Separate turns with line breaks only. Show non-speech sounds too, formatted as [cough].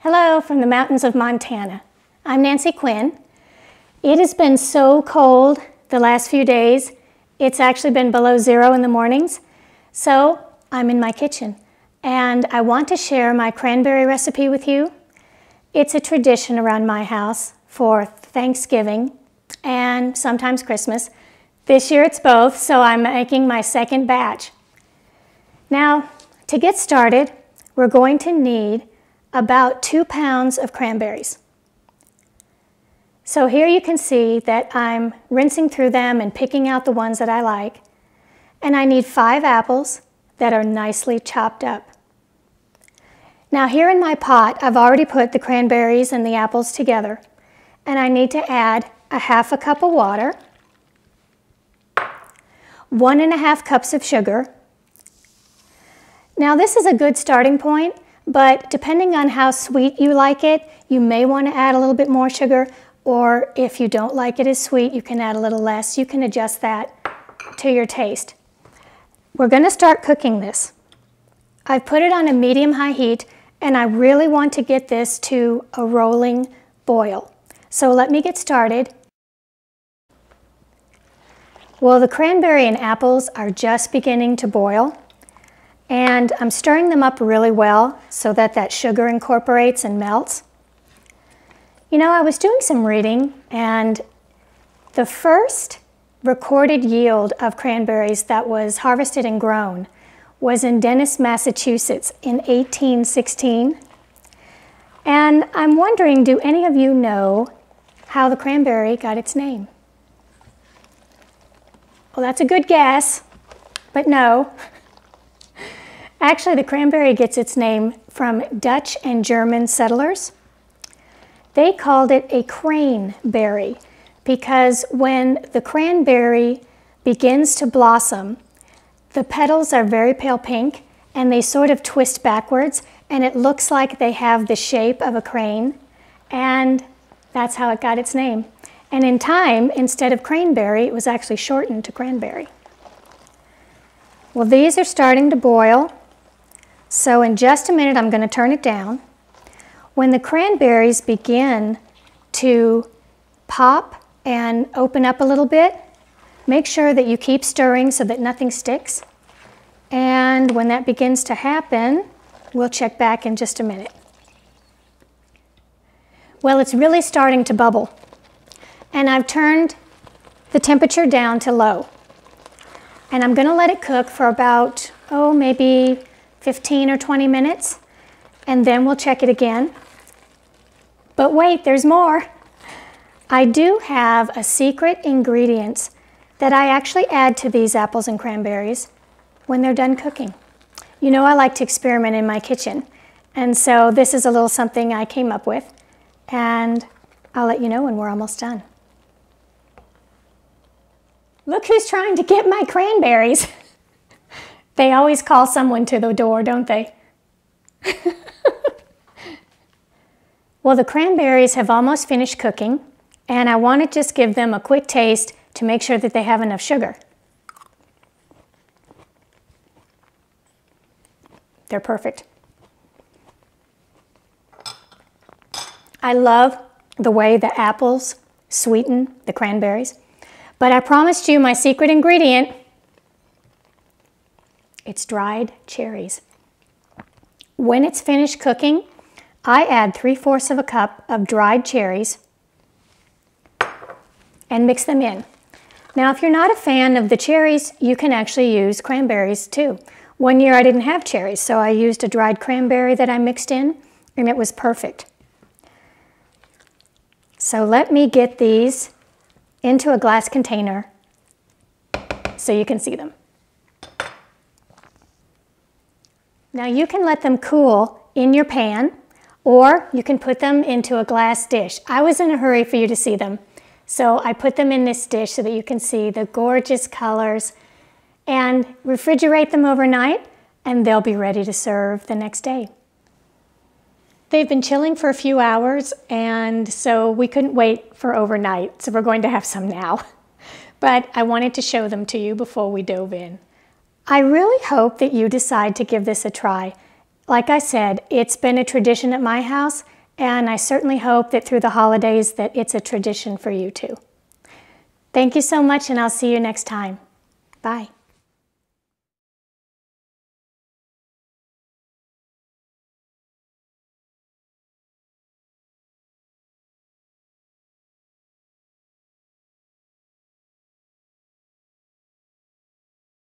Hello from the mountains of Montana. I'm Nancy Quinn. It has been so cold the last few days. It's actually been below zero in the mornings. So I'm in my kitchen and I want to share my cranberry recipe with you. It's a tradition around my house for Thanksgiving and sometimes Christmas. This year it's both, so I'm making my second batch. Now, to get started, we're going to need about two pounds of cranberries. So here you can see that I'm rinsing through them and picking out the ones that I like. And I need five apples that are nicely chopped up. Now here in my pot, I've already put the cranberries and the apples together. And I need to add a half a cup of water, one and a half cups of sugar. Now this is a good starting point, but depending on how sweet you like it, you may want to add a little bit more sugar, or if you don't like it as sweet, you can add a little less. You can adjust that to your taste. We're going to start cooking this. I've put it on a medium-high heat, and I really want to get this to a rolling boil. So let me get started. Well, the cranberry and apples are just beginning to boil. And I'm stirring them up really well so that that sugar incorporates and melts. You know, I was doing some reading and the first recorded yield of cranberries that was harvested and grown was in Dennis, Massachusetts in 1816. And I'm wondering, do any of you know how the cranberry got its name? Well, that's a good guess, but no. [laughs] Actually, the cranberry gets its name from Dutch and German settlers. They called it a craneberry because when the cranberry begins to blossom, the petals are very pale pink and they sort of twist backwards and it looks like they have the shape of a crane and that's how it got its name. And in time, instead of craneberry, it was actually shortened to cranberry. Well, these are starting to boil. So in just a minute, I'm going to turn it down. When the cranberries begin to pop and open up a little bit, make sure that you keep stirring so that nothing sticks. And when that begins to happen, we'll check back in just a minute. Well, it's really starting to bubble. And I've turned the temperature down to low. And I'm going to let it cook for about, oh, maybe 15 or 20 minutes, and then we'll check it again. But wait, there's more. I do have a secret ingredient that I actually add to these apples and cranberries when they're done cooking. You know I like to experiment in my kitchen, and so this is a little something I came up with, and I'll let you know when we're almost done. Look who's trying to get my cranberries. [laughs] They always call someone to the door, don't they? [laughs] well, the cranberries have almost finished cooking, and I want to just give them a quick taste to make sure that they have enough sugar. They're perfect. I love the way the apples sweeten the cranberries, but I promised you my secret ingredient it's dried cherries. When it's finished cooking, I add 3 fourths of a cup of dried cherries and mix them in. Now, if you're not a fan of the cherries, you can actually use cranberries too. One year I didn't have cherries, so I used a dried cranberry that I mixed in, and it was perfect. So let me get these into a glass container so you can see them. Now you can let them cool in your pan or you can put them into a glass dish. I was in a hurry for you to see them. So I put them in this dish so that you can see the gorgeous colors and refrigerate them overnight and they'll be ready to serve the next day. They've been chilling for a few hours and so we couldn't wait for overnight, so we're going to have some now. [laughs] But I wanted to show them to you before we dove in. I really hope that you decide to give this a try. Like I said, it's been a tradition at my house, and I certainly hope that through the holidays that it's a tradition for you too. Thank you so much, and I'll see you next time. Bye.